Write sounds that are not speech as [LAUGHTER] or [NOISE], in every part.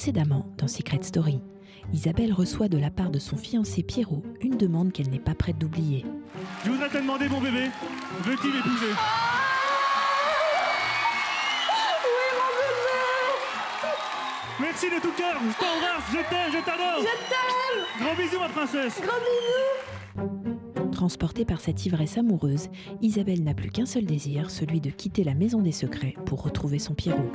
Précédemment, dans Secret Story, Isabelle reçoit de la part de son fiancé Pierrot une demande qu'elle n'est pas prête d'oublier. Je voudrais te demander, mon bébé, veux-tu m'épouser Merci de tout cœur, je t'embrasse, je t'aime, je t'adore. Je t'aime. Gros bisous, ma princesse. Gros bisous. Transportée par cette ivresse amoureuse, Isabelle n'a plus qu'un seul désir, celui de quitter la maison des secrets pour retrouver son Pierrot.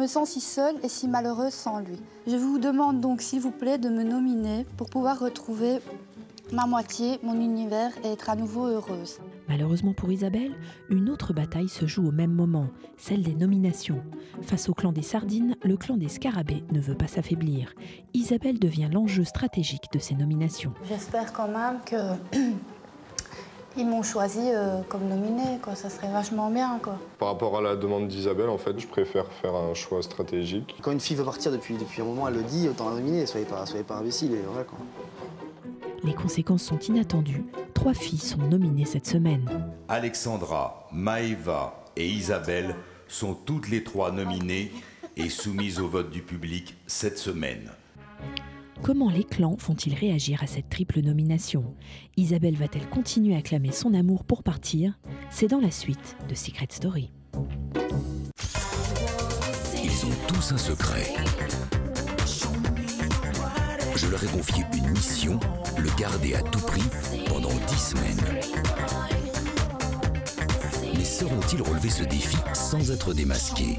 Je me sens si seule et si malheureuse sans lui. Je vous demande donc, s'il vous plaît, de me nominer pour pouvoir retrouver ma moitié, mon univers et être à nouveau heureuse. Malheureusement pour Isabelle, une autre bataille se joue au même moment, celle des nominations. Face au clan des sardines, le clan des scarabées ne veut pas s'affaiblir. Isabelle devient l'enjeu stratégique de ces nominations. J'espère quand même que [CLEARS THROAT] ils m'ont choisi euh, comme nominée, quoi. Ça serait vachement bien, quoi. Par rapport à la demande d'Isabelle, en fait, je préfère faire un choix stratégique. Quand une fille veut partir depuis, depuis un moment, elle le dit, autant la nominer, soyez pas, soyez pas imbéciles, et voilà quoi. Les conséquences sont inattendues. Trois filles sont nominées cette semaine. Alexandra, Maeva et Isabelle sont toutes les trois nominées et soumises au vote du public cette semaine. Comment les clans font-ils réagir à cette triple nomination? Isabelle va-t-elle continuer à clamer son amour pour partir? C'est dans la suite de Secret Story. Ils ont tous un secret. Je leur ai confié une mission, le garder à tout prix pendant dix semaines. Mais sauront-ils relever ce défi sans être démasqués?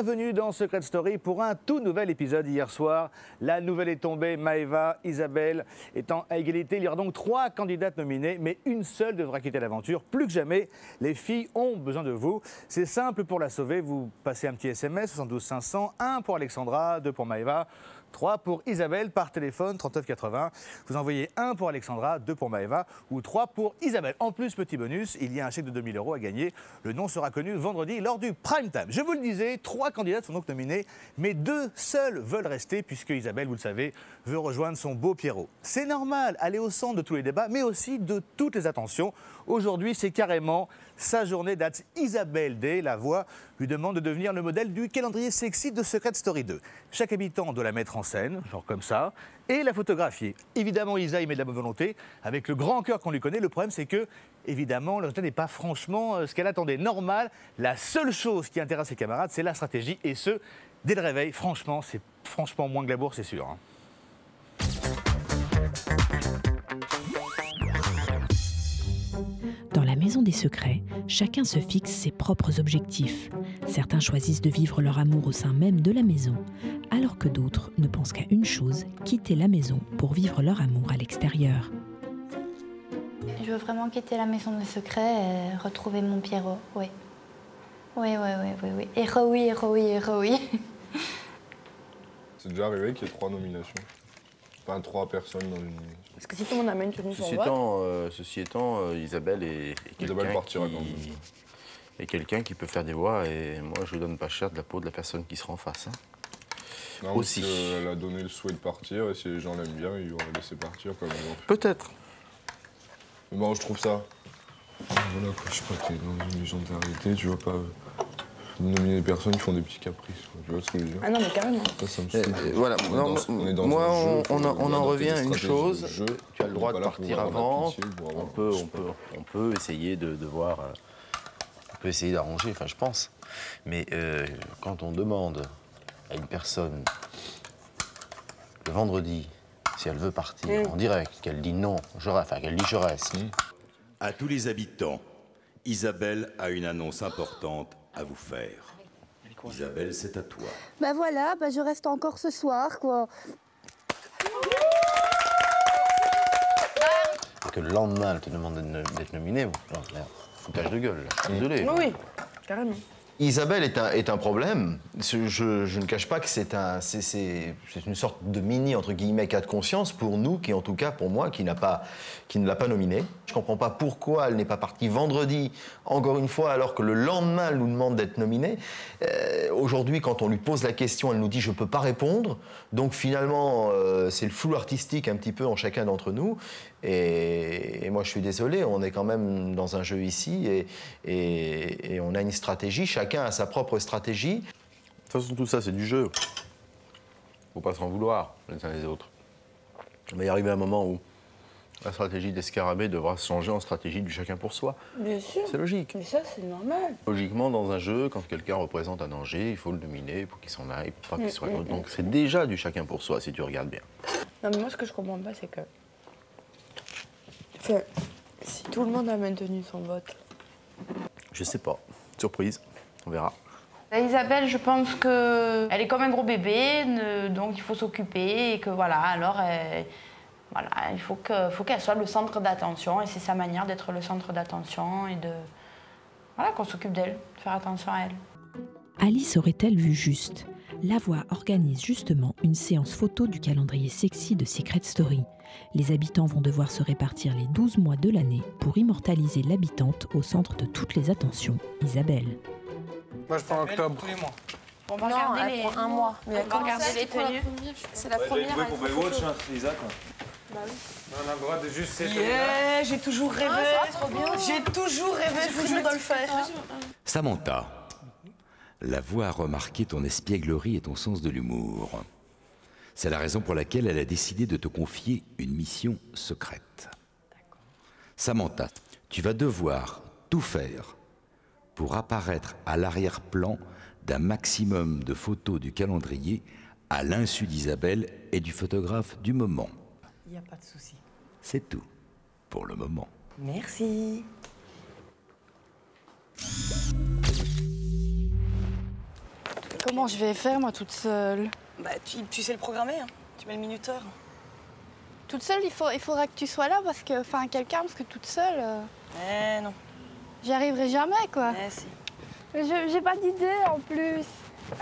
Bienvenue dans Secret Story pour un tout nouvel épisode hier soir. La nouvelle est tombée, Maeva, Isabelle étant à égalité. Il y aura donc trois candidates nominées, mais une seule devra quitter l'aventure. Plus que jamais, les filles ont besoin de vous. C'est simple pour la sauver, vous passez un petit SMS 72 500, un pour Alexandra, deux pour Maeva. 3 pour Isabelle par téléphone 3980. Vous envoyez 1 pour Alexandra, 2 pour Maeva ou 3 pour Isabelle. En plus, petit bonus, il y a un chèque de 2000 euros à gagner. Le nom sera connu vendredi lors du prime time. Je vous le disais, trois candidates sont donc nominées, mais deux seules veulent rester puisque Isabelle, vous le savez, veut rejoindre son beau Pierrot. C'est normal, aller au centre de tous les débats, mais aussi de toutes les attentions. Aujourd'hui, c'est carrément sa journée date. Isabelle Day, la voix, lui demande de devenir le modèle du calendrier sexy de Secret Story 2. Chaque habitant doit la mettre en scène, genre comme ça, et la photographier. Évidemment, Isa y met de la bonne volonté, avec le grand cœur qu'on lui connaît. Le problème, c'est que, évidemment, le n'est pas franchement euh, ce qu'elle attendait. Normal, la seule chose qui intéresse ses camarades, c'est la stratégie, et ce, dès le réveil. Franchement, c'est franchement moins glamour, c'est sûr. hein. Maison des secrets, chacun se fixe ses propres objectifs. Certains choisissent de vivre leur amour au sein même de la maison, alors que d'autres ne pensent qu'à une chose, quitter la maison pour vivre leur amour à l'extérieur. Je veux vraiment quitter la maison des secrets et retrouver mon Pierrot, oui. Oui, oui, oui, oui, oui. Oui, et oui. C'est déjà arrivé qu'il y ait trois nominations. Enfin, trois personnes dans une. Parce que si tout le monde amène Ceci son vote, étant, euh, ceci étant euh, Isabelle est, quelqu'un partira qui, quand même. est quelqu'un qui peut faire des voix et moi je donne pas cher de la peau de la personne qui sera en face. hein. Non, Aussi. que Elle a donné le souhait de partir et si les gens l'aiment bien, ils vont la laisser partir comme. Peut-être. Mais bon, je trouve ça. Voilà, quoi, je sais pas, t'es dans une maison de réalité, tu vois pas. Nominer des personnes qui font des petits caprices, quoi. tu vois ce que je veux dire Ah non, mais carrément. Ça, ça me Eh, saoule. eh, voilà, On est non, dans- on est dans moi un jeu, on, on on en revient à une chose, jeu. tu as le droit de partir avant, pitié, on peut, on peut, on peut essayer de, de voir, euh, on peut essayer d'arranger, enfin je pense. Mais euh, quand on demande à une personne le vendredi si elle veut partir en direct, qu'elle dit non, je reste, enfin qu'elle dit je reste, À tous les habitants, Isabelle a une annonce importante à vous faire. Isabelle, c'est à toi. Ben voilà, ben je reste encore ce soir, quoi. et que le lendemain elle te demande d'être nominée, bon, foutage de gueule, là, désolé. Oui, oui, carrément. Isabelle est un, est un problème. Je, je- je ne cache pas que c'est un, c'est, c'est- c'est une sorte de mini entre guillemets cas de conscience pour nous, qui en tout cas pour moi, qui n'a pas, qui ne l'a pas nominé. Je comprends pas pourquoi elle n'est pas partie vendredi, encore une fois, alors que le lendemain, elle nous demande d'être nominée. Euh, Aujourd'hui, quand on lui pose la question, elle nous dit je peux pas répondre. Donc finalement, euh, c'est le flou artistique un petit peu en chacun d'entre nous. Et, moi, je suis désolé, on est quand même dans un jeu ici et, et- on a une stratégie. Chacun a sa propre stratégie. De toute façon, tout ça, c'est du jeu. Faut pas s'en vouloir, les uns les autres. Il va y arriver un moment où la stratégie des scarabées devra se changer en stratégie du chacun pour soi. Bien sûr. C'est logique. Mais ça, c'est normal. Logiquement, dans un jeu, quand quelqu'un représente un danger, il faut le nominer pour qu'il s'en aille, pour pas qu'il Mm, soit mm, Donc c'est déjà du chacun pour soi, si tu regardes bien. Non, mais moi, ce que je comprends pas, c'est que. Enfin, si tout le monde a maintenu son vote. Je sais pas. Surprise, on verra. Isabelle, je pense que elle est comme un gros bébé, donc il faut s'occuper et que voilà, alors euh, voilà, il faut que- faut qu'elle soit le centre d'attention et c'est sa manière d'être le centre d'attention et de voilà qu'on s'occupe d'elle, de faire attention à elle. Alice aurait-elle vu juste? La Voix organise justement une séance photo du calendrier sexy de Secret Story. Les habitants vont devoir se répartir les 12 mois de l'année pour immortaliser l'habitante au centre de toutes les attentions, Isabelle. Moi, je prends octobre. On va Non, regarder elle les prend un mois. Mais on va regarder les c'est pour la tenues. C'est la première. avec la photo. Isaac. Bah oui. On a le droit de juste ces Yeah, j'ai toujours rêvé. Ah. J'ai toujours rêvé, je vous jure de le faire. Samantha, la voix a remarqué ton espièglerie et ton sens de l'humour. C'est la raison pour laquelle elle a décidé de te confier une mission secrète. Samantha, tu vas devoir tout faire pour apparaître à l'arrière-plan d'un maximum de photos du calendrier à l'insu d'Isabelle et du photographe du moment. Il n'y a pas de souci. C'est tout pour le moment. Merci. Comment je vais faire, moi, toute seule Bah, tu, tu sais le programmer, hein. Tu mets le minuteur. Toute seule, il, faut, il faudra que tu sois là, parce que, enfin, quelqu'un, parce que toute seule, euh, Eh non. j'y arriverai jamais, quoi. Eh si. Je- J'ai pas d'idée, en plus.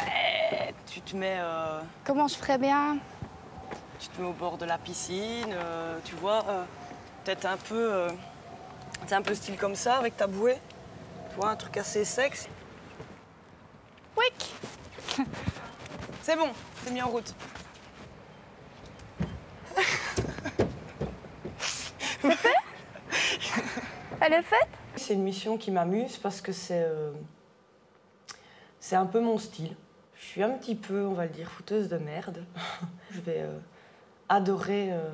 Eh, tu te mets, euh, Comment je ferais bien? Tu te mets au bord de la piscine, euh, tu vois, euh, peut-être un peu, euh, un peu style comme ça avec ta bouée, tu vois, un truc assez sexe. Wick [LAUGHS] C'est bon, c'est mis en route. Elle est faite? C'est une mission qui m'amuse parce que c'est c'est un peu mon style. Je suis un petit peu, on va le dire, fouteuse de merde. [LAUGHS] Je vais euh, adorer euh,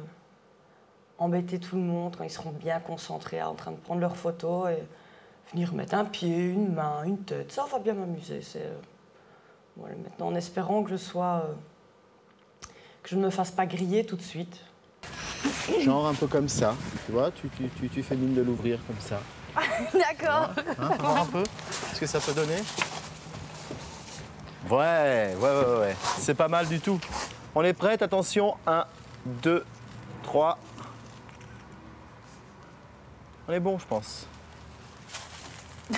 embêter tout le monde quand ils seront bien concentrés en train de prendre leurs photos et venir mettre un pied, une main, une tête. Ça va bien m'amuser. C'est euh, voilà, maintenant en espérant que je sois euh, que je ne me fasse pas griller tout de suite. Genre un peu comme ça, tu vois, tu, tu, tu, tu fais mine de l'ouvrir comme ça. [LAUGHS] D'accord. Hein, faut voir un peu ce que ça peut donner. Ouais, ouais, ouais, ouais. C'est pas mal du tout. On est prête, attention. 1, 2, 3. On est bon, je pense. [LAUGHS]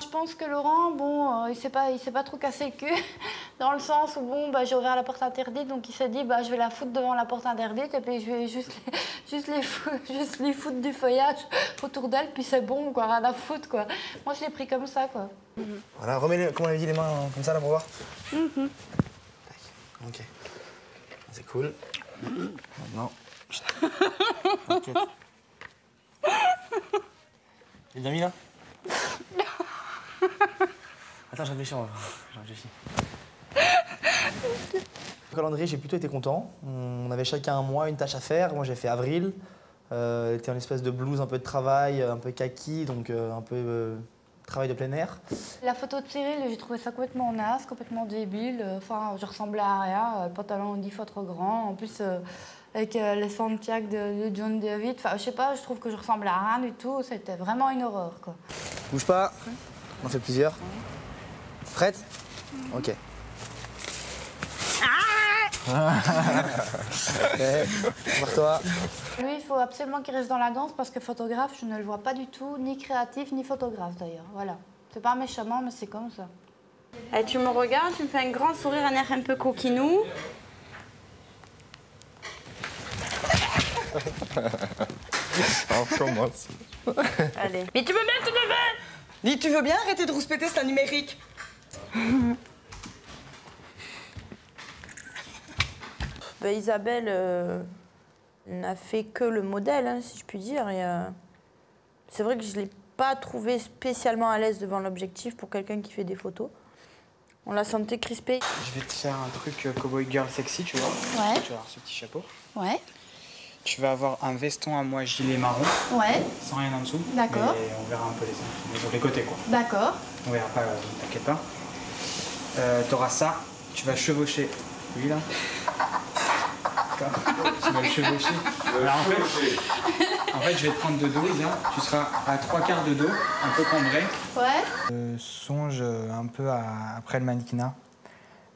Je pense que Laurent, bon, euh, il s'est pas, il s'est pas trop cassé le cul, [LAUGHS] dans le sens où bon, bah, j'ai ouvert la porte interdite, donc il s'est dit, bah, je vais la foutre devant la porte interdite et puis je vais juste, les- [LAUGHS] juste les, fou- juste lui foutre du feuillage autour d'elle, puis c'est bon, quoi, rien à foutre, quoi. Moi, je l'ai pris comme ça, quoi. Voilà, remets, les, comme on avait dit, les mains euh, comme ça là pour voir. Mhm. Ok. C'est cool. Maintenant. Il bien mis là [LAUGHS] Attends, je réfléchis. Je réfléchis. Le calendrier, j'ai plutôt été content. On avait chacun un mois, une tâche à faire. Moi, j'ai fait avril. Euh, était en espèce de blouse, un peu de travail, un peu kaki, donc euh, un peu euh, travail de plein air. La photo de Cyril, j'ai trouvé ça complètement naze, complètement débile. Euh, Enfin, je ressemblais à rien. Euh, pantalon dix fois trop grand. En plus, euh, avec euh, les Santiago de, de John David. Enfin, je sais pas, je trouve que je ressemblais à rien du tout. C'était vraiment une horreur, quoi. Bouge pas. On en fait plusieurs. Prête Ok. [LAUGHS] Eh, Marre-toi. Lui, il faut absolument qu'il reste dans la danse parce que photographe, je ne le vois pas du tout, ni créatif, ni photographe d'ailleurs. Voilà. C'est pas méchamment, mais c'est comme ça. Eh, tu me regardes, tu me fais un grand sourire, un air un peu coquinou. [LAUGHS] On. Allez. Mais tu veux bien te lever? Dis, tu veux bien arrêter de rouspéter, c'est un numérique Ben, Isabelle euh, n'a fait que le modèle, hein, si je puis dire. et, euh, c'est vrai que je ne l'ai pas trouvée spécialement à l'aise devant l'objectif pour quelqu'un qui fait des photos. On la sentait crispée. Je vais te faire un truc euh, cowboy girl sexy, tu vois. Ouais. Tu vas avoir ce petit chapeau. Ouais. Tu vas avoir un veston à moi gilet marron, Ouais. sans rien en dessous. D'accord. Et on verra un peu les, sur les côtés, quoi. D'accord. On verra pas, euh, t'inquiète pas. Euh, T'auras ça, tu vas chevaucher. Lui là? D'accord Tu vas le chevaucher. Alors en fait, en fait, je vais te prendre de dos, Isa. Tu seras à trois quarts de dos, un peu cambré. Ouais. Euh, songe un peu à- après le mannequinat,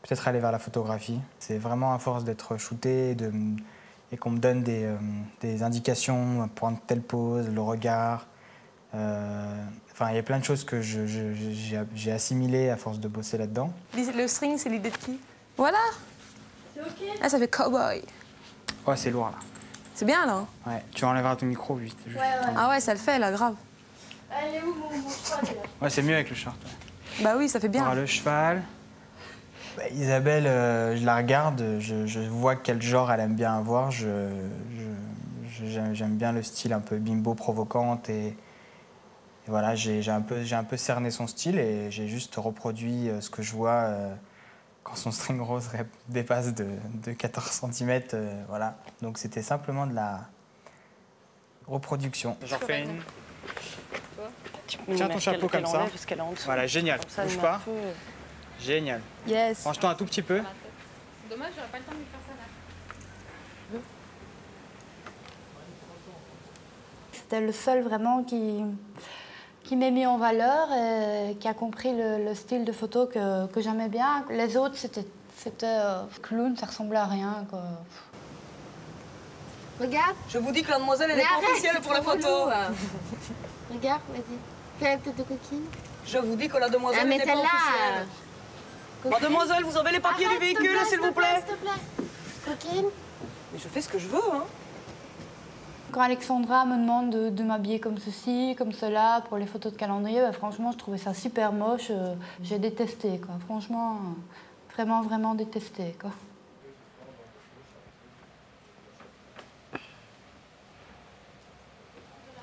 peut-être aller vers la photographie. C'est vraiment à force d'être shooté de, et qu'on me donne des, euh, des indications, prendre telle pose, le regard. Euh, Enfin, il y a plein de choses que je- je- j'ai j'ai assimilées à force de bosser là-dedans. Le string, c'est l'idée de qui? Voilà Ah, ça fait cowboy. Oh, c'est lourd là. C'est bien là. hein Ouais, tu enlèveras ton micro vite. juste. Ah ouais, ça le fait là, grave. Elle est où mon, cheval Ouais, c'est mieux avec le short. ouais. Bah oui, ça fait bien. Voilà, le cheval. Bah, Isabelle, euh, je la regarde, je, je vois quel genre elle aime bien avoir. Je, je- je- j'aime, bien le style un peu bimbo provocante et, et voilà, j'ai, un peu, j'ai un peu cerné son style et j'ai juste reproduit euh, ce que je vois euh, quand son string rose dépasse de, de 14 cm. voilà, donc c'était simplement de la reproduction. J'en refais une. Tiens ton chapeau comme ça. Parce qu'elle est en dessous. Voilà, génial. Ça, Bouge pas. peu- Génial. Yes. Range-toi un tout petit peu. Dommage, j'aurais pas le temps de lui faire ça là. C'était le seul vraiment qui, qui m'ait mis en valeur et qui a compris le, le style de photo que, que j'aimais bien. Les autres, c'était c'était euh, clown, ça ressemblait à rien. Quoi. Regarde. Je vous dis que la demoiselle, elle Mais est pas officielle pour la photo. [LAUGHS] Regarde, vas-y. Fais la tête de coquine. Je vous dis que la demoiselle Ah, mais n'est pas celle-là, officielle. Mademoiselle, vous avez les papiers Arrête, du véhicule, s'il vous plaît, plaît. S'il te plaît. Coquine. Mais je fais ce que je veux, hein. Quand Alexandra me demande de, de m'habiller comme ceci, comme cela, pour les photos de calendrier, bah, franchement, je trouvais ça super moche. euh, J'ai détesté, quoi. Franchement, euh, vraiment, vraiment détesté, quoi.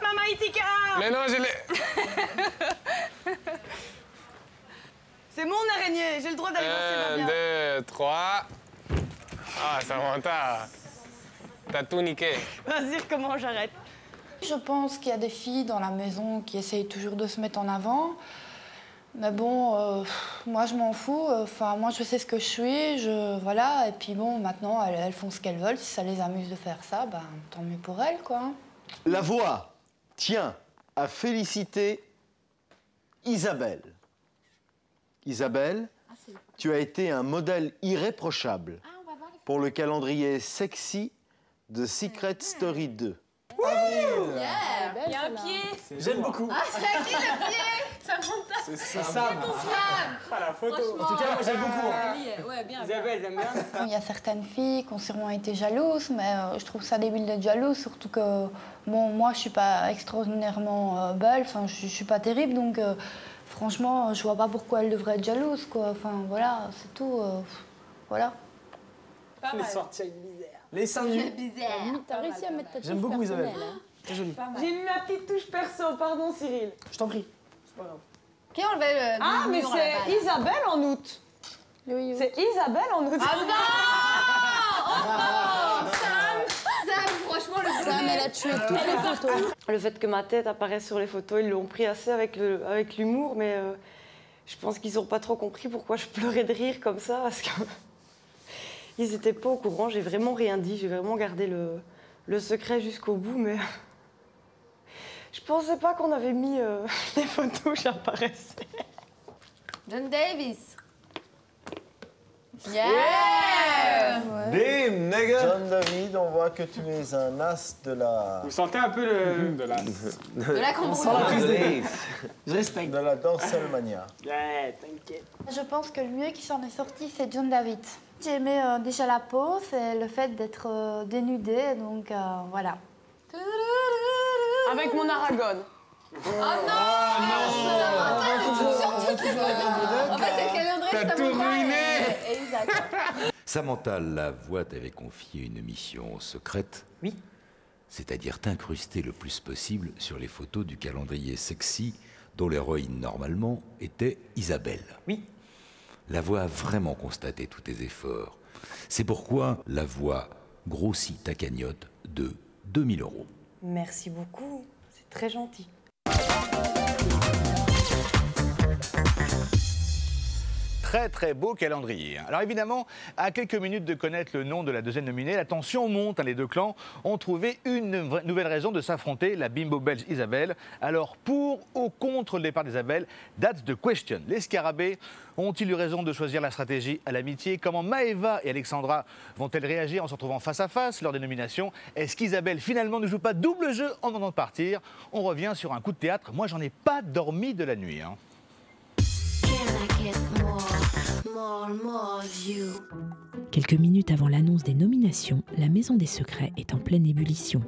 Maman Itika Mais non, je l'ai. [LAUGHS] C'est mon araignée, j'ai le droit d'aller voir si ça va Un, deux, trois. Ah, Samantha. T'as tout niqué. Vas-y, comment j'arrête Je pense qu'il y a des filles dans la maison qui essayent toujours de se mettre en avant. Mais bon, euh, moi je m'en fous. Enfin, moi je sais ce que je suis. Je, voilà. Et puis bon, maintenant elles, elles font ce qu'elles veulent. Si ça les amuse de faire ça, ben, tant mieux pour elles, quoi. La voix tient à féliciter Isabelle. Isabelle, tu as été un modèle irréprochable pour le calendrier sexy de Secret Story 2. Il y a un pied. J'aime beaucoup. Ah, c'est à qui le pied Ça monte pas. C'est ça. ton flamme. Ah, la photo. En tout cas, moi j'aime beaucoup. hein. Ouais, bien. Isabelle, j'aime bien. [LAUGHS] Il y a certaines filles qui ont sûrement été jalouses, mais euh, je trouve ça débile d'être jalouse, surtout que bon, moi je suis pas extraordinairement euh, belle, enfin je, je suis pas terrible, donc euh, franchement je vois pas pourquoi elle devrait être jalouse, quoi. Enfin voilà, c'est tout. euh, voilà. Les sorties bizarres. Les seins nus. [LAUGHS] T'as réussi à mettre ta J'aime beaucoup Isabelle. Très jolie. J'ai mis ma petite touche perso, pardon Cyril. Je t'en prie. Qui a enlevé le. Ah, le mais c'est Isabelle en août. C'est Isabelle en août. Ah non [LAUGHS] Sam, franchement, le Sam, elle a tué toutes les photos. Le fait que ma tête apparaisse sur les photos, ils l'ont pris assez avec le- avec l'humour, mais euh, je pense qu'ils n'ont pas trop compris pourquoi je pleurais de rire comme ça, parce que ils n'étaient pas au courant. J'ai vraiment rien dit, j'ai vraiment gardé le, le secret jusqu'au bout, mais [LAUGHS] je pensais pas qu'on avait mis euh, [LAUGHS] les photos où j'apparaissais. John Davis. Yeah Yeah Bim, nigga John David, on voit que tu es un as de la... Vous sentez un peu le. De la. De la On cambrouille. sent la prise de nez. Je respecte. De la Dorselmania. Ouais, t'inquiète. Je pense que le mieux qui s'en est sorti, c'est John David. J'ai aimé euh, déjà la pose et le fait d'être euh, dénudée, donc euh, voilà. Avec mon aragon. Oh non En fait, c'est le calendrier, T'as ça tout ruiné. Exact. Samantha, la voix t'avait confié une mission secrète. Oui. C'est-à-dire t'incruster le plus possible sur les photos du calendrier sexy dont l'héroïne normalement était Isabelle. Oui. La voix a vraiment constaté tous tes efforts. C'est pourquoi la voix grossit ta cagnotte de 2000 euros. Merci beaucoup. C'est très gentil. Très très beau calendrier. Alors évidemment, à quelques minutes de connaître le nom de la deuxième nominée, la tension monte. hein. Les deux clans ont trouvé une nouvelle raison de s'affronter, la bimbo belge Isabelle. Alors pour ou contre le départ d'Isabelle, that's the question. Les scarabées ont-ils eu raison de choisir la stratégie à l'amitié? Comment Maëva et Alexandra vont-elles réagir en se retrouvant face à face lors des nominations? Est-ce qu'Isabelle finalement ne joue pas double jeu en demandant de partir? On revient sur un coup de théâtre. Moi j'en ai pas dormi de la nuit. hein. Quelques minutes avant l'annonce des nominations, la Maison des Secrets est en pleine ébullition.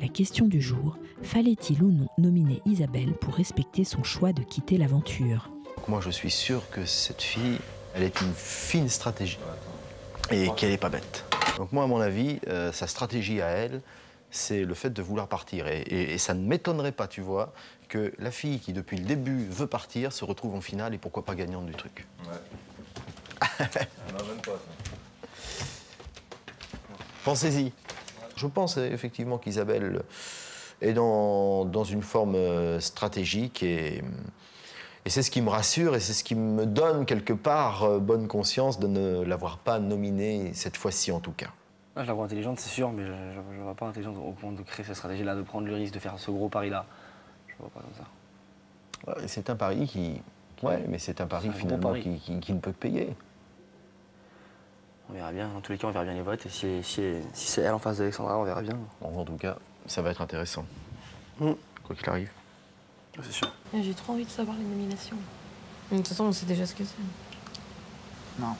La question du jour, fallait-il ou non nominer Isabelle pour respecter son choix de quitter l'aventure? Moi, je suis sûr que cette fille, elle est une fine stratégie et qu'elle n'est pas bête. Donc moi, à mon avis, euh, sa stratégie à elle, c'est le fait de vouloir partir. Et, et- et ça ne m'étonnerait pas, tu vois, que la fille qui, depuis le début, veut partir, se retrouve en finale et pourquoi pas gagnante du truc. [LAUGHS] Pensez-y. Je pense effectivement qu'Isabelle est dans, dans une forme euh, stratégique et, et c'est ce qui me rassure et c'est ce qui me donne quelque part euh, bonne conscience de ne l'avoir pas nominée cette fois-ci en tout cas. Je la vois intelligente, c'est sûr, mais je ne vois pas intelligente au point de créer cette stratégie-là, de prendre le risque de faire ce gros pari-là. Je ne vois pas comme ça. C'est un pari qui. Ouais, mais c'est un pari un finalement pari. Qui, qui- qui ne peut que payer. On verra bien. Dans tous les cas, on verra bien les votes. Et si, si, si c'est elle en face d'Alexandra, on verra bien. en tout cas, ça va être intéressant. Mm. Quoi qu'il arrive. C'est sûr. J'ai trop envie de savoir les nominations. De toute façon, on sait déjà ce que c'est. Non.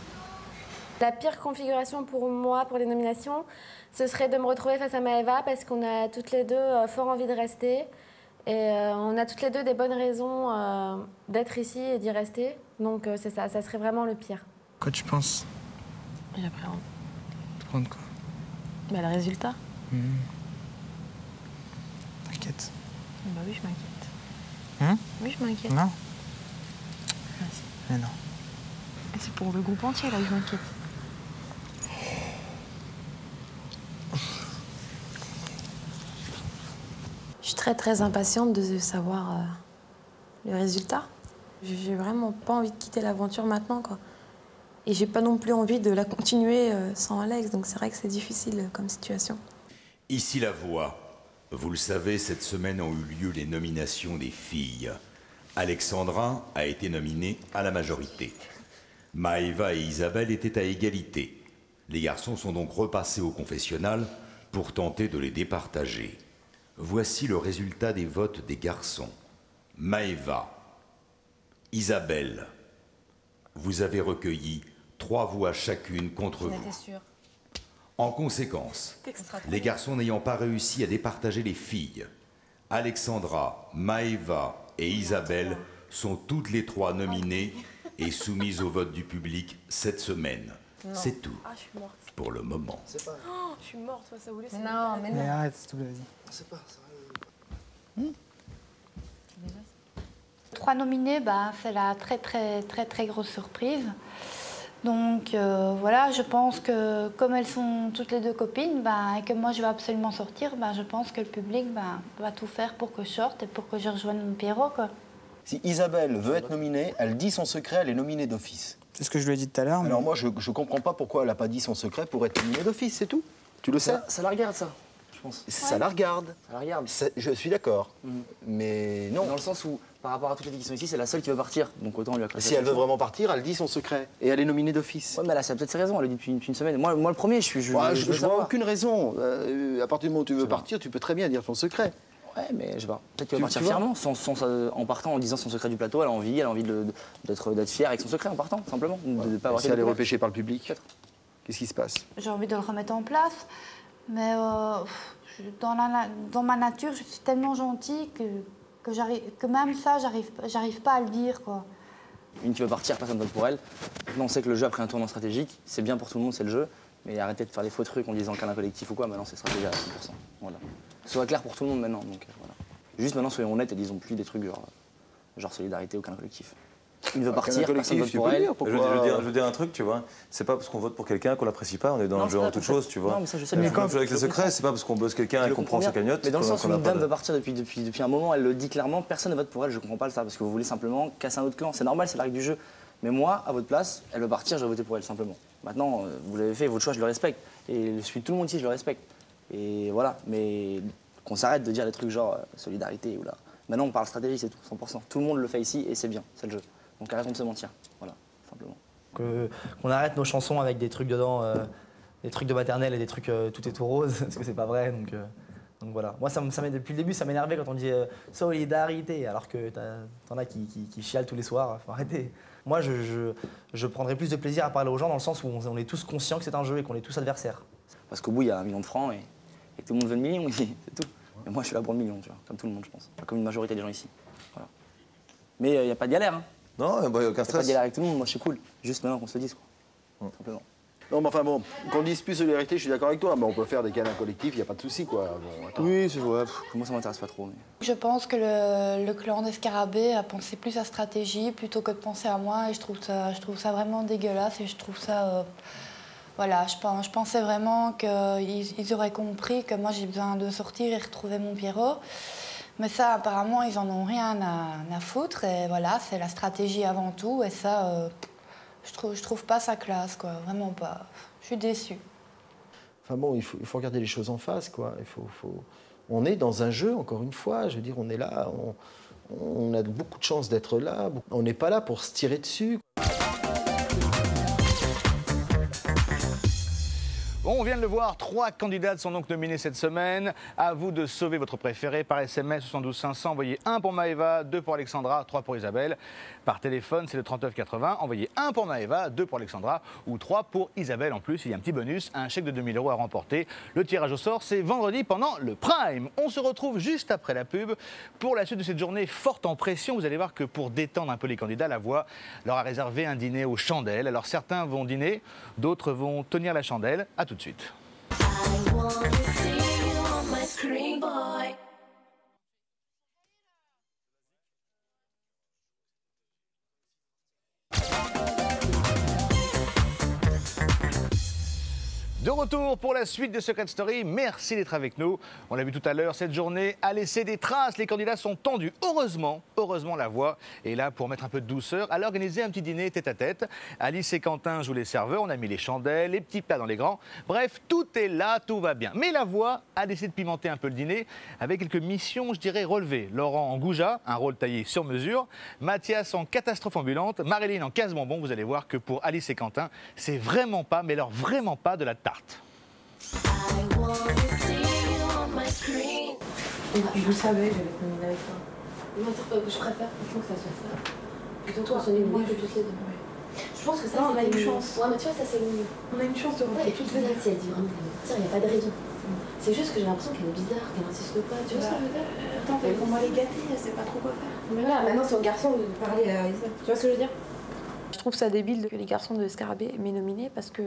La pire configuration pour moi, pour les nominations, ce serait de me retrouver face à Maëva parce qu'on a toutes les deux euh, fort envie de rester. Et euh, on a toutes les deux des bonnes raisons euh, d'être ici et d'y rester. Donc euh, c'est ça, ça serait vraiment le pire. Quoi tu penses? J'appréhende. De prendre quoi? Bah, le résultat Hmm. T'inquiète. Bah oui, je m'inquiète. Hein Oui, je m'inquiète. Non Ah, si. Mais non. Et C'est pour le groupe entier, là, que je m'inquiète. Je suis très très impatiente de savoir euh, le résultat. J'ai j'ai vraiment pas envie de quitter l'aventure maintenant, quoi. Et j'ai pas non plus envie de la continuer euh, sans Alex, donc c'est vrai que c'est difficile euh, comme situation. Ici la voix. Vous le savez, cette semaine ont eu lieu les nominations des filles. Alexandra a été nominée à la majorité. Maëva et Isabelle étaient à égalité. Les garçons sont donc repassés au confessionnal pour tenter de les départager. Voici le résultat des votes des garçons. Maëva, Isabelle, vous avez recueilli trois voix chacune contre vous. En conséquence, les garçons n'ayant pas réussi à départager les filles, Alexandra, Maëva et Isabelle sont toutes les trois nominées et soumises au vote du public cette semaine. C'est tout Ah, je suis morte. pour le moment. Oh, je suis morte, ouais, ça voulait ça Non, mais Mais arrête, s'il te plaît, vas-y. C'est pas, Trois nominés, bah, c'est la très très très très grosse surprise. Donc euh, voilà, je pense que comme elles sont toutes les deux copines bah, et que moi je vais absolument sortir, bah, je pense que le public bah, va tout faire pour que je sorte et pour que je rejoigne Pierrot. Quoi. Si Isabelle veut être nominée, elle dit son secret, elle est nominée d'office. C'est ce que je lui ai dit tout à l'heure. mais- Alors moi, je ne comprends pas pourquoi elle n'a pas dit son secret pour être nominée d'office, c'est tout. Tu le sais Ça, ça la regarde, ça, je pense. Ça la regarde. Ça la regarde. Je suis d'accord. Mais non. Dans le sens où, par rapport à toutes les filles qui sont ici, c'est la seule qui veut partir. Donc autant lui accorder Si elle veut vraiment partir, elle dit son secret. Et elle est nominée d'office. Ouais, mais elle a peut-être ses raisons, elle le dit depuis, depuis une semaine. Moi, moi, le premier, je suis. Je, Ouais, je je vois aucune raison. Euh, à partir du moment où tu veux partir, tu peux très bien dire ton secret. Ouais, mais je sais pas. Peut-être qu'elle Tu- va partir fièrement, sans, sans, euh, en partant, en disant son secret du plateau. Elle a envie, elle a envie d'être fière avec son secret en partant, simplement. De, de pas avoir si été elle est repêchée par le public, qu'est-ce qui se passe? J'ai envie de le remettre en place, mais euh, dans, la dans ma nature, je suis tellement gentille que, que, même ça, j'arrive pas à le dire. Quoi. Une qui veut partir, personne ne vote pour elle. Maintenant, on sait que le jeu a pris un tournant stratégique. C'est bien pour tout le monde, c'est le jeu. Mais arrêtez de faire les faux trucs en disant qu'un collectif ou quoi. Maintenant, c'est stratégie à 100%. Voilà. Soit clair pour tout le monde maintenant. Donc, euh, voilà. Juste maintenant, soyons honnêtes et disons plus des trucs genre, solidarité ou qu'un collectif. Une veut partir, personne ne vote pour elle. dire, pourquoi je, veux dire, je veux dire un truc, tu vois. C'est pas parce qu'on vote pour quelqu'un qu'on l'apprécie pas, on est dans Non, le jeu en toute chose, tu vois. Non, mais ça, je sais, Mais mais comme quand- je fais avec les le secrets, c'est pas parce qu'on bosse quelqu'un et qu'on prend sa bien. cagnotte. Mais dans le sens où une dame veut partir depuis, depuis, depuis un moment, elle le dit clairement, personne ne vote pour elle, je comprends pas ça, parce que vous voulez simplement casser un autre clan. C'est normal, c'est la règle du jeu. Mais moi, à votre place, elle veut partir, je vais voter pour elle simplement. Maintenant, euh, vous l'avez fait, votre choix, je le respecte. Et je suis tout le monde ici, je le respecte. Et voilà, mais qu'on s'arrête de dire des trucs genre euh, solidarité ou là. Maintenant, on parle stratégie, c'est tout, 100%. Tout le monde le fait ici et c'est bien, c'est le jeu. Donc arrêtons de se mentir. Voilà, simplement. Que- Qu'on arrête nos chansons avec des trucs dedans, euh, des trucs de maternelle et des trucs euh, tout est tout rose, [LAUGHS] parce que c'est pas vrai. Donc, euh, donc voilà. Moi, ça, ça depuis le début, ça m'énervait quand on dit solidarité, alors que t'en as qui, qui, qui chialent tous les soirs. Faut arrêter. Moi, je, je, je prendrais plus de plaisir à parler aux gens dans le sens où on, on est tous conscients que c'est un jeu et qu'on est tous adversaires. Parce qu'au bout, il y a un million de francs et, et tout le monde veut le million [LAUGHS] c'est tout. Mais moi, je suis là pour le million, tu vois, comme tout le monde, je pense. Comme une majorité des gens ici. Voilà. Mais il n'y a pas de galère, hein. Non, il n'y a aucun pas stress. galère avec tout le monde, moi, je suis cool. Juste maintenant qu'on se le dise, quoi. Simplement. Non, mais enfin bon, qu'on dise plus solidarité, je suis d'accord avec toi, mais on peut faire des câlins collectifs, il n'y a pas de souci, quoi. Bon, attends. Oui, c'est vrai. Moi, ça m'intéresse pas trop. Mais... Je pense que le, le clan des scarabées a pensé plus à stratégie plutôt que de penser à moi et je trouve ça, je trouve ça vraiment dégueulasse et je trouve ça... euh, voilà, je, pense, je pensais vraiment qu'ils ils auraient compris que moi j'ai besoin de sortir et retrouver mon Pierrot. Mais ça, apparemment, ils en ont rien à, foutre et voilà, c'est la stratégie avant tout et ça, euh, je, trouve, je trouve pas ça classe, quoi, vraiment pas. Je suis déçue. Enfin bon, il faut, regarder les choses en face, quoi. Il faut, On est dans un jeu, encore une fois. Je veux dire, on est là, on a beaucoup de chance d'être là. On n'est pas là pour se tirer dessus. On vient de le voir, trois candidates sont donc nominées cette semaine. À vous de sauver votre préféré par SMS 72 500. Envoyez un pour Maëva, deux pour Alexandra, trois pour Isabelle. Par téléphone, c'est le 39 80. Envoyez un pour Maëva, deux pour Alexandra ou trois pour Isabelle. En plus, il y a un petit bonus, un chèque de 2000 euros à remporter. Le tirage au sort, c'est vendredi pendant le Prime. On se retrouve juste après la pub pour la suite de cette journée forte en pression. Vous allez voir que pour détendre un peu les candidats, la voix leur a réservé un dîner aux chandelles. Alors certains vont dîner, d'autres vont tenir la chandelle. À tout de suite. De retour pour la suite de Secret Story. Merci d'être avec nous. On l'a vu tout à l'heure, cette journée a laissé des traces. Les candidats sont tendus. Heureusement, heureusement, la voix est là pour mettre un peu de douceur. Elle a organisé un petit dîner tête à tête. Alice et Quentin jouent les serveurs. On a mis les chandelles, les petits plats dans les grands. Bref, tout est là, tout va bien. Mais la voix a décidé de pimenter un peu le dîner avec quelques missions, je dirais, relevées. Laurent en goujat, un rôle taillé sur mesure. Mathias en catastrophe ambulante. Marilyn en casse-bonbon. Vous allez voir que pour Alice et Quentin, c'est vraiment pas, mais alors vraiment pas de la tarte. Je le savais, j'avais combiné avec toi. Moi, je préfère franchement que ça soit ça. Plutôt toi, sonner moi, je toutes les deux. Je pense que ça, c'est a une chance. Ouais, mais tu vois, ça c'est mieux. On a une chance de Ouais, et puis Vanessa, si elle dit vraiment partir, il n'y a pas de raison. C'est juste que j'ai l'impression qu'elle est bizarre, qu'elle insiste pas. Tu vois ce que je veux dire Attends, mais pour moi, les gâter, elle sait pas trop quoi faire. Mais voilà, maintenant c'est au garçon de parler à Isa. Tu vois ce que je veux dire Je trouve ça débile que les garçons de Scarabée m'aient nominé parce que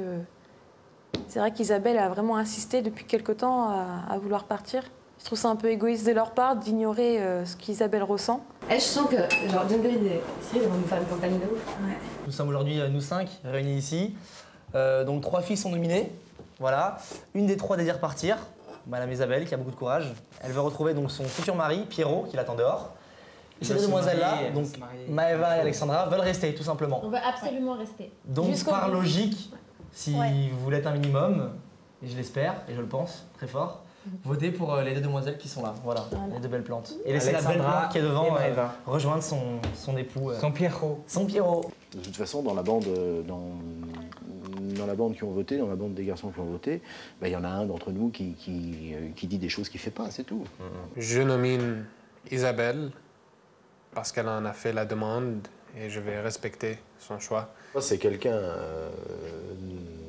c'est vrai qu'Isabelle a vraiment insisté depuis quelque temps à, à vouloir partir. Je trouve ça un peu égoïste de leur part d'ignorer euh, ce qu'Isabelle ressent. Eh, je sens que, genre, Jungle est sérieux, ils vont nous faire une campagne de ouf. Ouais. Nous sommes aujourd'hui, euh, nous cinq, réunis ici. Euh, donc trois filles sont nominées. Voilà. Une des trois désire partir, Madame Isabelle, qui a beaucoup de courage. Elle veut retrouver donc son futur mari, Pierrot, qui l'attend dehors. Et ces deux se demoiselles-là, donc. Maëva et Alexandra, veulent rester, tout simplement. On veut absolument rester. Donc par logique, si Ouais. vous l'êtes un minimum, et je l'espère, et je le pense très fort, votez pour euh, les deux demoiselles qui sont là. Voilà, les deux belles plantes. Et laissez la belle plante qui est devant euh, rejoindre son, son époux. euh, Son Pierrot. Son Pierrot. De toute façon, dans la bande, dans, dans la bande qui ont voté, dans la bande des garçons qui ont voté, ben, il y en a un d'entre nous qui, qui, qui dit des choses qu'il ne fait pas, c'est tout. Je nomine Isabelle parce qu'elle en a fait la demande et je vais respecter son choix. C'est quelqu'un euh,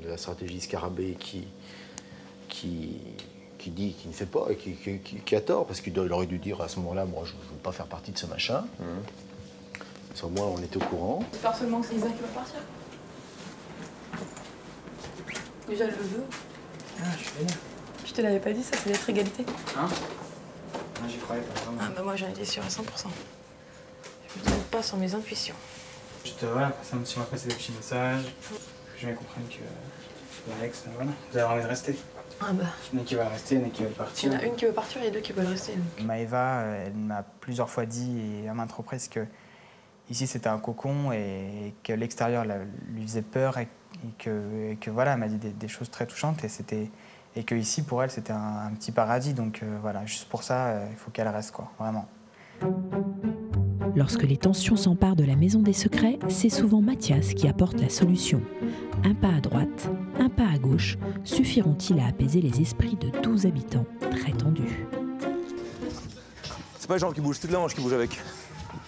de la stratégie Scarabée qui, qui, qui dit, qui ne fait pas et qui, qui- qui- qui a tort, parce qu'il aurait dû dire à ce moment-là, moi je ne veux pas faire partie de ce machin. Sur moi, on était au courant. J'espère seulement que c'est Isa qui va partir. Déjà, elle le veut. Ah, je suis vénère. Je te l'avais pas dit, ça, c'est d'être égalité. Hein? Non, j'y croyais pas. vraiment. Ah, bah moi, j'en étais sûre à 100%. Je me trompe pas sans mes intuitions. Je te voilà, ça me tu m'as passé des petits messages. Je bien comprendre que euh, Alex, euh, voilà, vous avez envie de rester. Ah bah. Il y en a qui veulent rester, il y en a qui veulent Il partir. y en a une qui veut partir et deux qui veulent rester. donc. Maëva, elle m'a plusieurs fois dit et à maintes reprises que ici c'était un cocon et que l'extérieur lui faisait peur et, que, et que voilà, elle m'a dit des, des choses très touchantes et c'était et que ici pour elle c'était un, un petit paradis donc euh, voilà, juste pour ça euh, il faut qu'elle reste quoi, vraiment. Lorsque les tensions s'emparent de la maison des secrets, c'est souvent Mathias qui apporte la solution. Un pas à droite, un pas à gauche suffiront-ils à apaiser les esprits de 12 habitants très tendus? C'est pas les jambes qui bougent, toutes les hanches qui bougent avec.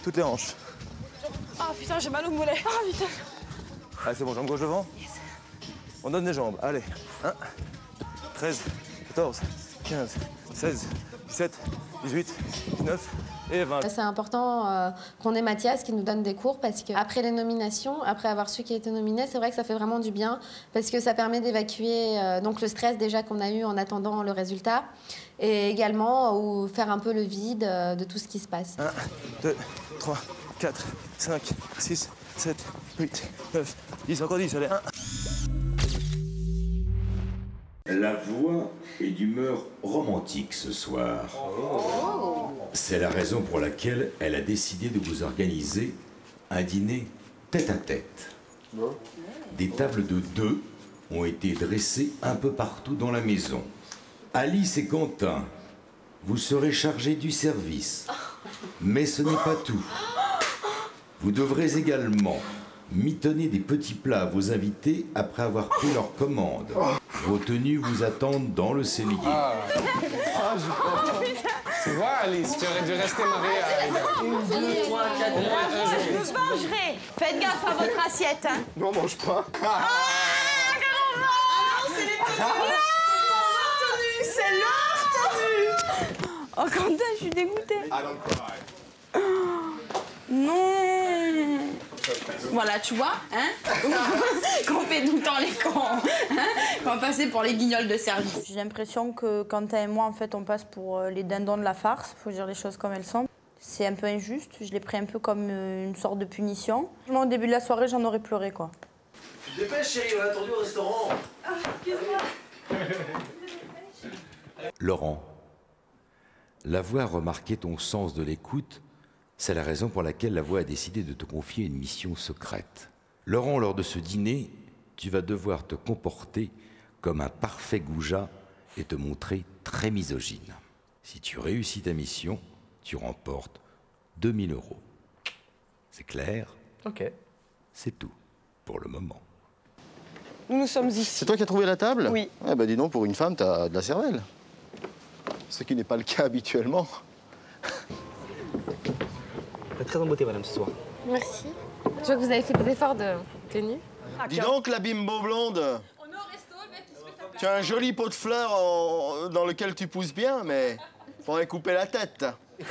Toutes les hanches. Oh putain, j'ai mal au mollet. Oh putain. Allez, c'est bon, jambe gauche devant. On donne les jambes. Allez. 1, 13, 14, 15, 16, 17, 18, 19 et 20. C'est important euh, qu'on ait Mathias qui nous donne des cours parce qu'après les nominations, après avoir su qu'il était nominé, c'est vrai que ça fait vraiment du bien parce que ça permet d'évacuer euh, donc le stress déjà qu'on a eu en attendant le résultat et également ou faire un peu le vide euh, de tout ce qui se passe. 1, 2, 3, 4, 5, 6, 7, 8, 9, 10, encore 10, allez. 1. La voix est d'humeur romantique ce soir. C'est la raison pour laquelle elle a décidé de vous organiser un dîner tête à tête. Des tables de deux ont été dressées un peu partout dans la maison. Alice et Quentin, vous serez chargés du service. Mais ce n'est pas tout. Vous devrez également mitonner des petits plats à vos invités après avoir pris leur commande. Vos tenues vous attendent dans le cellier. Ah, Tu vois, Alice, tu aurais dû rester mariée à. Une, deux, trois, quatre, jour. Je vous mangerai. Faites gaffe à votre assiette. Hein. Non, mange pas. Ah, c'est les tenues. C'est leur tenue. Oh, Quentin, je suis dégoûtée. Non. Voilà, tu vois, hein [LAUGHS] Qu'on fait tout le temps les cons, hein Qu'on va passer pour les guignols de service. J'ai l'impression que Quentin et moi, en fait, on passe pour euh, les dindons de la farce. Faut dire les choses comme elles sont. C'est un peu injuste. Je l'ai pris un peu comme euh, une sorte de punition. Moi, au début de la soirée, j'en aurais pleuré, quoi. Dépêche, chérie, on a attendu au restaurant. Laurent, la voix a remarqué ton sens de l'écoute. C'est la raison pour laquelle la voix a décidé de te confier une mission secrète. Laurent, lors de ce dîner, tu vas devoir te comporter comme un parfait goujat et te montrer très misogyne. Si tu réussis ta mission, tu remportes 2000 euros. C'est clair? Ok. C'est tout pour le moment. Nous nous sommes ici. C'est toi qui as trouvé la table? Oui. Eh ben dis donc, pour une femme, t'as de la cervelle. Ce qui n'est pas le cas habituellement. T'es très en beauté, madame, ce soir. Merci. Je vois que vous avez fait des efforts de tenue. Dis donc, la bimbo blonde. Tu as un joli pot de fleurs en- dans lequel tu pousses bien, mais faudrait couper la tête. [LAUGHS]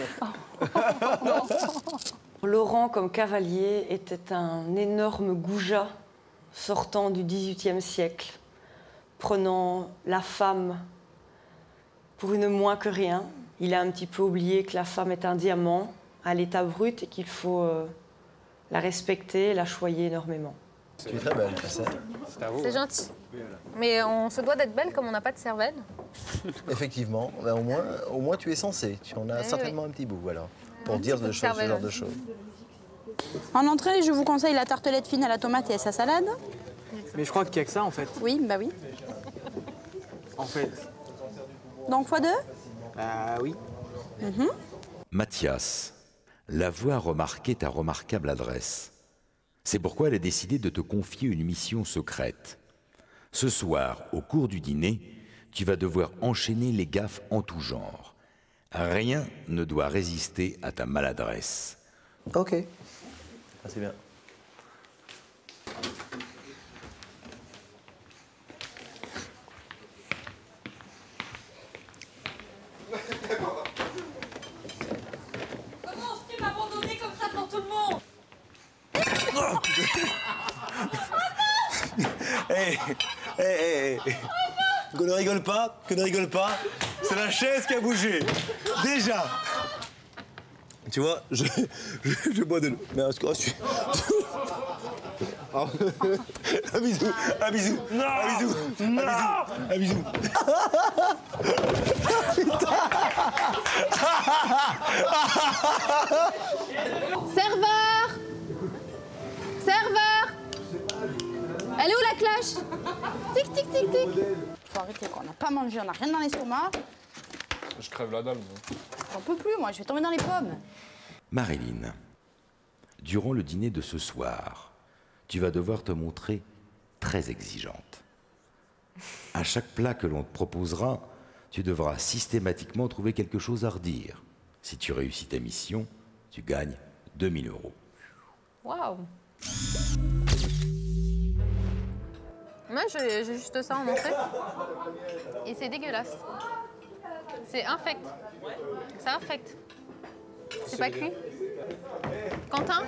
Laurent, comme cavalier, était un énorme goujat sortant du XVIIIe siècle, prenant la femme pour une moins que rien. Il a un petit peu oublié que la femme est un diamant à l'état brut et qu'il faut euh, la respecter, la choyer énormément. Tu es très belle, tu sais. C'est gentil. Mais on se doit d'être belle comme on n'a pas de cervelle. [LAUGHS] Effectivement, ben, au, moins, au moins tu es censé. Tu en as Eh certainement un petit bout, voilà. Pour Un dire de ce genre de choses. En entrée, je vous conseille la tartelette fine à la tomate et à sa salade. Mais je crois qu'il n'y a que ça en fait. Oui, bah oui. En fait. Donc, fois deux? Bah oui. Mhm. Mathias, la voix a remarqué ta remarquable adresse. C'est pourquoi elle a décidé de te confier une mission secrète. Ce soir, au cours du dîner, tu vas devoir enchaîner les gaffes en tout genre. Rien ne doit résister à ta maladresse. Ok. Ah, c'est bien. Hé, hé, hé, hé. Que ne rigole pas, que ne rigole pas. C'est la chaise qui a bougé. Déjà. Tu vois, je, je, je bois de l'eau. Mais oh, je suis... un bisou, un bisou, un bisou, un bisou, un bisou. Serveur Serveur Elle est où la cloche Tic, tic, tic, tic. Faut arrêter quoi, on n'a pas mangé, on n'a rien dans l'estomac. Je crève la dalle. moi. J'en peux plus, moi, je vais tomber dans les pommes. Marilyn, durant le dîner de ce soir, tu vas devoir te montrer très exigeante. À chaque plat que l'on te proposera, tu devras systématiquement trouver quelque chose à redire. Si tu réussis ta mission, tu gagnes 2000 euros. Waouh Moi, j'ai j'ai juste ça en entrée. Et c'est dégueulasse. C'est infect. C'est infect. C'est pas cuit. Quentin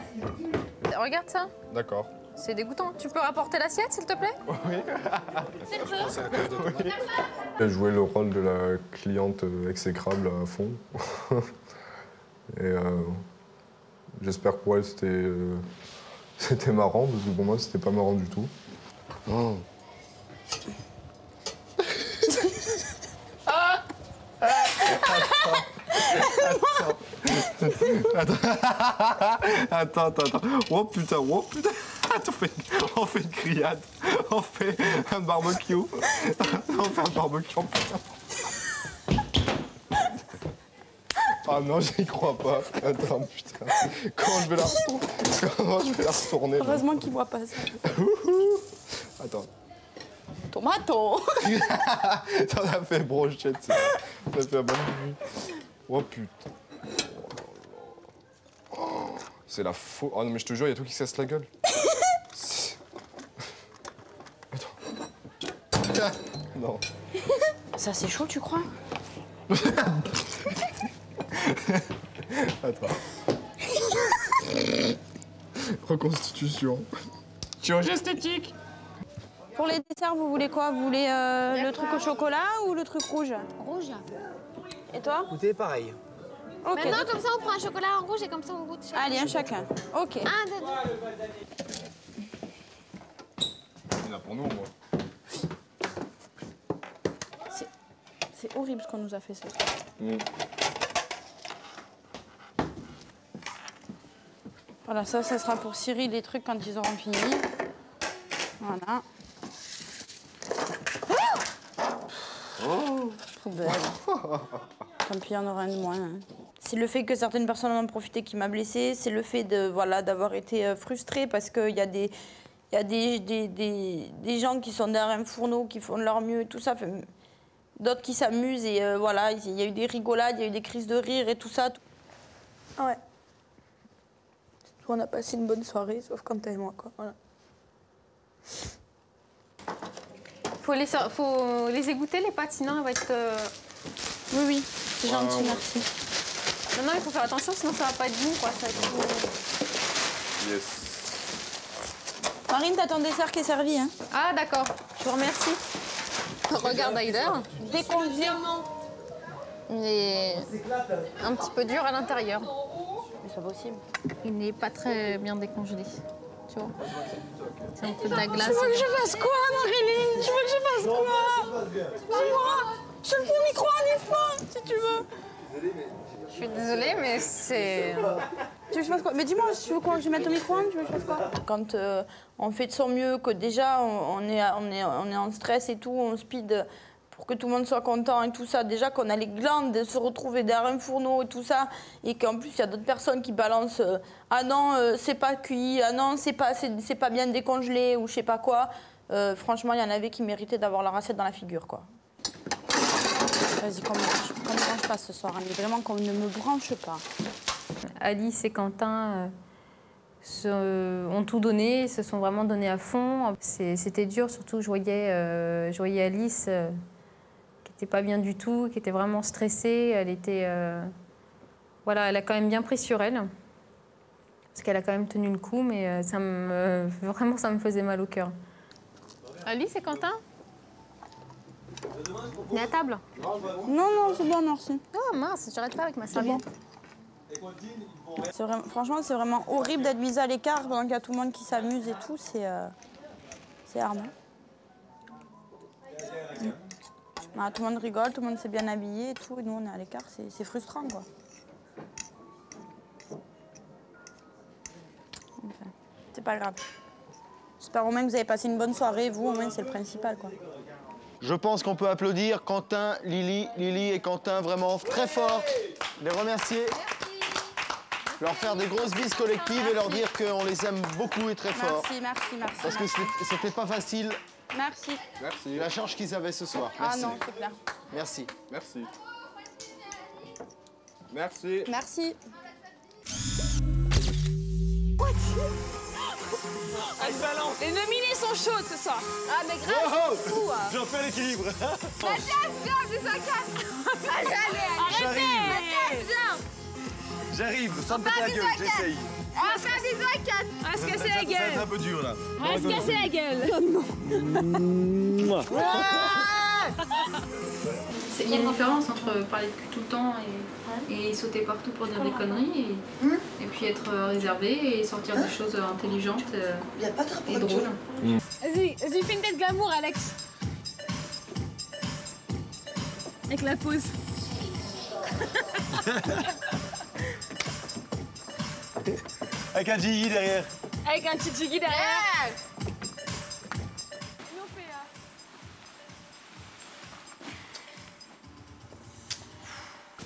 Regarde ça. D'accord. C'est dégoûtant. Tu peux rapporter l'assiette, s'il te plaît? Oui. Serveur Elle jouait le rôle de la cliente euh, exécrable à fond. [LAUGHS] Et euh, j'espère que pour elle c'était euh, [LAUGHS] c'était marrant, parce que pour moi c'était pas marrant du tout. Oh. Attends, attends, attends, attends. Oh putain, oh putain. On fait, on fait une criade. On fait un barbecue. On fait un barbecue. oh, putain. Ah non, j'y crois pas. Attends, putain. Comment je vais la retourner? Comment je vais la retourner Heureusement qu'il voit pas ça. Attends. Tomato T'en as [LAUGHS] fait brochette, ça. Ça fait un bon bruit. Oh putain. Oh, C'est la faux. Oh non, mais je te jure, il y a tout qui se casse la gueule. [LAUGHS] Attends. [LAUGHS] Non. Ça, c'est chaud, tu crois? Attends. Reconstitution. Chirurgie esthétique? Pour les desserts, vous voulez quoi? Vous voulez euh, le truc au chocolat ou le truc rouge? Rouge. Et toi? Goûtez pareil. Ok. Maintenant, comme ça, on prend un chocolat en rouge et comme ça, on goûte. chaque Allez, un chacun. Ok. Un, deux, deux. Il y en a pour nous, moi. C'est horrible ce qu'on nous a fait, ça. Mm. Voilà, ça, ça sera pour Cyril les trucs quand ils auront fini. Voilà. Poubelle. [LAUGHS] Tant pis, il y en aura un de moins. hein. C'est le fait que certaines personnes en ont profité qui m'a blessée. C'est le fait de voilà d'avoir été euh, frustrée parce qu'il y a des il y a des, des, des, des gens qui sont derrière un fourneau qui font de leur mieux et tout ça. D'autres qui s'amusent et euh, voilà, il y a eu des rigolades, il y a eu des crises de rire et tout ça. Ouais. On a passé une bonne soirée, sauf quand et moi, quoi. Voilà. Faut les, faut les égoutter, les pâtes, sinon elles vont être. euh, Oui, oui, c'est gentil, ouais. merci. Non, non, il faut faire attention, sinon ça va pas être bon, quoi. Ça va être trop- Yes. Marine, t'as ton dessert qui est servi, hein Ah, d'accord, je vous remercie. Regarde, Aider. Dès qu'on vient. Il est un petit peu dur à l'intérieur. Mais c'est possible. Il n'est pas très bien décongelé. Tu vois C'est un peu de la glace. Tu veux que je fasse quoi, Marilyn Tu veux que je fasse quoi Dis-moi Je te le fais au micro à fois, si tu veux. Je suis désolée, mais c'est. Tu veux que je fasse quoi Mais dis-moi, tu veux quoi Je mette au micro-ondes Tu veux que je fasse quoi Quand euh, on fait de son mieux, que déjà on, on est, on, est, on est en stress et tout, on speed pour que tout le monde soit content et tout ça, déjà qu'on a les glandes de se retrouver derrière un fourneau et tout ça, et qu'en plus il y a d'autres personnes qui balancent euh, Ah non, euh, c'est pas cuit, ah non, c'est pas, c'est, c'est pas bien décongelé ou je sais pas quoi. Euh, franchement, il y en avait qui méritaient d'avoir leur assiette dans la figure, quoi. Vas-y, qu'on me branche- qu'on me branche pas ce soir, hein, mais vraiment qu'on ne me branche pas. Alice et Quentin euh, se- ont tout donné, se sont vraiment donnés à fond. C'est- C'était dur, surtout je voyais, euh, je voyais Alice euh, n'était pas bien du tout, qui était vraiment stressée. Elle était, euh, voilà, elle a quand même bien pris sur elle, parce qu'elle a quand même tenu le coup, mais euh, ça me, [LAUGHS] vraiment ça me faisait mal au cœur. Alice et Quentin? On est à table Non, non, c'est bon, merci. Oh mince, j'arrête pas avec ma serviette. Vraiment- franchement, c'est vraiment horrible d'être mis à l'écart pendant qu'il y a tout le monde qui s'amuse et tout. C'est euh, c'est. Bah, tout le monde rigole, tout le monde s'est bien habillé et tout. Et nous, on est à l'écart. C'est frustrant, quoi. Enfin, c'est pas grave. J'espère au moins que vous avez passé une bonne soirée. Vous, au moins, c'est le principal, quoi. Je pense qu'on peut applaudir Quentin, Lily, Lily et Quentin vraiment très fort. Les remercier. Leur faire des grosses bises collectives et leur dire qu'on les aime beaucoup et très fort. Merci, merci, merci. Parce que merci. c'était pas facile Merci. Merci. la charge qu'ils avaient ce soir. Ah Merci. non, c'est clair. Merci. Merci. Merci. Merci. Les nominés sont chaudes ce soir. Ah, mais grave, Oh, fou. hein. J'en fais l'équilibre. Mathias, viens, fais ça casse. Allez, allez, J'arrive. Mathias, viens. J'arrive, fait la un gueule, j'essaye. On va faire des bisous à quatre. On va se casser la va être un gueule? peu dur là. On va se casser la gueule? C'est- Il y a une différence entre parler de cul tout le temps et, et sauter partout pour dire des conneries et, et puis être euh, réservé et sortir des choses euh, intelligentes euh, et drôles. Vas-y, vas-y, fais une tête glamour, Alex. Avec la pause. [LAUGHS] Avec un Gigi derrière. Avec un petit jiggy derrière.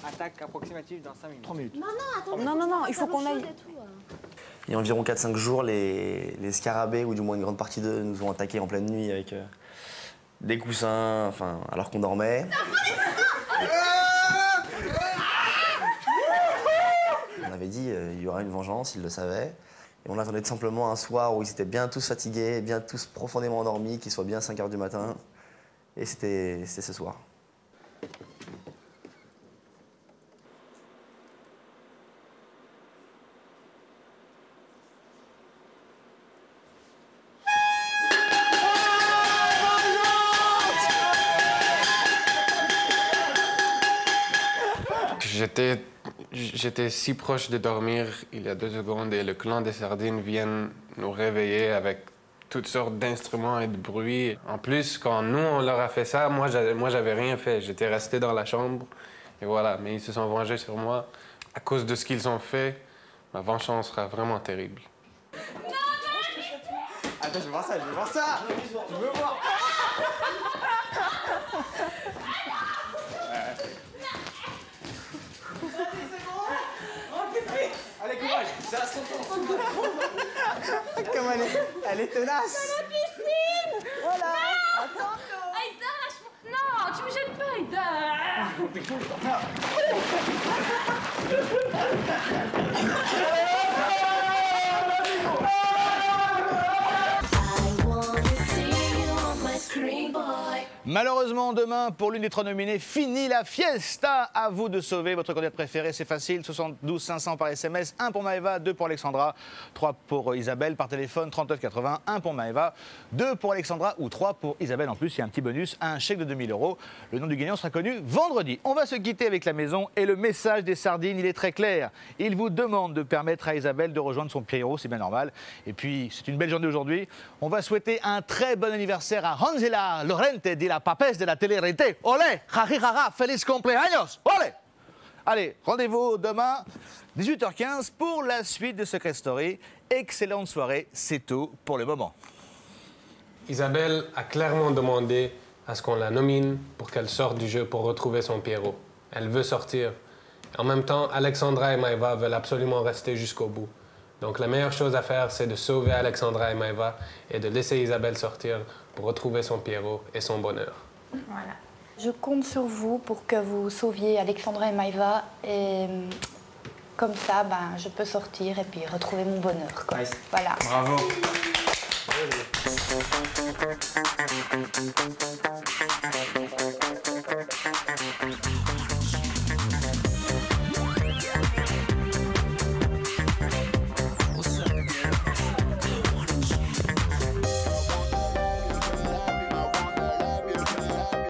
Attaque approximative dans 5 minutes. 3 minutes. Non, non, non, non, il faut qu'on aille. Il y a environ 4-5 jours, les, les scarabées, ou du moins une grande partie d'eux, nous ont attaqués en pleine nuit avec euh, des coussins, enfin, alors qu'on dormait. On avait euh, il y aura une vengeance, ils le savaient. Et on attendait simplement un soir où ils étaient bien tous fatigués, bien tous profondément endormis, qu'il soit bien 5 h du matin. Et c'était ce soir. J'étais, j'étais si proche de dormir il y a deux secondes et le clan des sardines vient nous réveiller avec toutes sortes d'instruments et de bruits. En plus, quand nous, on leur a fait ça, moi, j'avais, rien fait. J'étais resté dans la chambre et voilà. Mais ils se sont vengés sur moi. À cause de ce qu'ils ont fait, ma vengeance sera vraiment terrible. Attends, je veux voir ça, je veux voir ça Je veux voir? Ça Comme elle est, elle est tenace. La piscine. Voilà. Attends. Aïda, lâche-moi. Non, tu me jettes pas, [LAUGHS] Malheureusement, demain, pour l'une des trois nominées, fini la fiesta. À vous de sauver votre candidate préférée. C'est facile. 72 500 par SMS. 1 pour Maëva, 2 pour Alexandra, 3 pour Isabelle par téléphone, 39 80. 1 pour Maëva, 2 pour Alexandra ou 3 pour Isabelle. En plus, il y a un petit bonus, un chèque de 2000 euros. Le nom du gagnant sera connu vendredi. On va se quitter avec la maison et le message des sardines, il est très clair. Il vous demande de permettre à Isabelle de rejoindre son Pierrot, c'est bien normal. Et puis, c'est une belle journée aujourd'hui. On va souhaiter un très bon anniversaire à Angela Lorente de la papesse de la télé-réalité. Olé, jaja, feliz cumpleaños, olé Allez, rendez-vous demain, 18h15, pour la suite de Secret Story. Excellente soirée, c'est tout pour le moment. Isabelle a clairement demandé à ce qu'on la nomine pour qu'elle sorte du jeu pour retrouver son Pierrot. Elle veut sortir. En même temps, Alexandra et Maëva veulent absolument rester jusqu'au bout. Donc la meilleure chose à faire, c'est de sauver Alexandra et Maëva et de laisser Isabelle sortir pour retrouver son Pierrot et son bonheur. Voilà. Je compte sur vous pour que vous sauviez Alexandra et Maïva. Et euh, comme ça, ben, je peux sortir et puis retrouver mon bonheur. quoi. Voilà. Bravo.